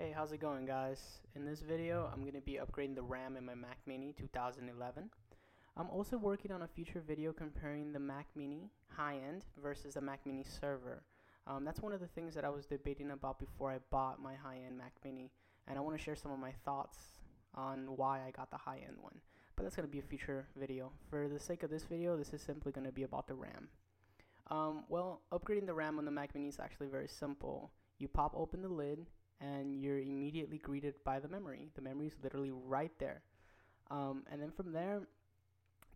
Hey, how's it going guys? In this video, I'm going to be upgrading the RAM in my Mac Mini 2011. I'm also working on a future video comparing the Mac Mini high-end versus the Mac Mini server. Um, that's one of the things that I was debating about before I bought my high-end Mac Mini, and I want to share some of my thoughts on why I got the high-end one. But that's going to be a future video. For the sake of this video, this is simply going to be about the RAM. Um, well, upgrading the RAM on the Mac Mini is actually very simple. You pop open the lid, immediately greeted by the memory. The memory is literally right there. Um, and then from there,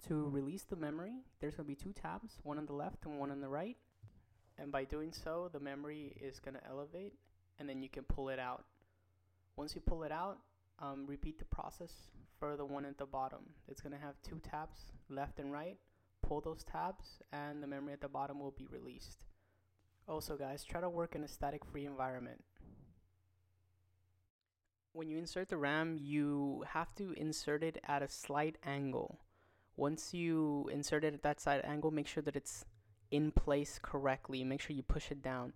to release the memory, there's going to be two tabs, one on the left and one on the right. And by doing so, the memory is going to elevate and then you can pull it out. Once you pull it out, um, repeat the process for the one at the bottom. It's going to have two tabs, left and right. Pull those tabs and the memory at the bottom will be released. Also guys, try to work in a static free environment when you insert the RAM, you have to insert it at a slight angle. Once you insert it at that side angle, make sure that it's in place correctly. Make sure you push it down.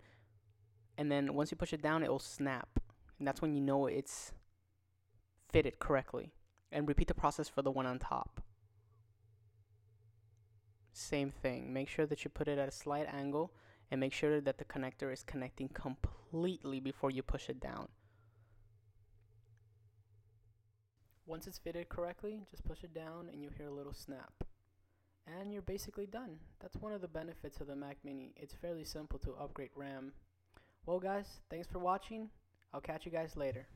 And then once you push it down, it will snap. And that's when you know it's fitted correctly. And repeat the process for the one on top. Same thing. Make sure that you put it at a slight angle and make sure that the connector is connecting completely before you push it down. Once it's fitted correctly, just push it down and you hear a little snap. And you're basically done. That's one of the benefits of the Mac Mini. It's fairly simple to upgrade RAM. Well guys, thanks for watching. I'll catch you guys later.